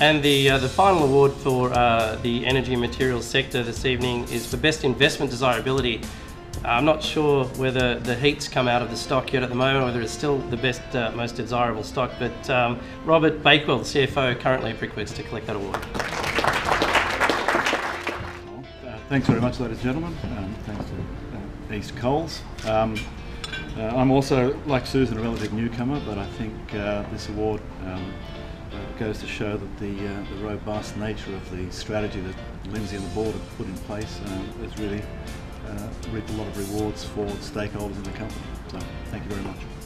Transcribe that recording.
And the uh, the final award for uh, the energy and materials sector this evening is for best investment desirability. I'm not sure whether the heat's come out of the stock yet at the moment, or whether it's still the best, uh, most desirable stock. But um, Robert Bakewell, the CFO, currently at Brickworks to collect that award. Uh, thanks very much, ladies and gentlemen. Um, thanks to uh, East Coles. Um, uh, I'm also, like Susan, a relative newcomer, but I think this award uh, goes to show that the, uh, the robust nature of the strategy that Lindsay and the board have put in place uh, has really uh, reaped a lot of rewards for stakeholders in the company. So, thank you very much.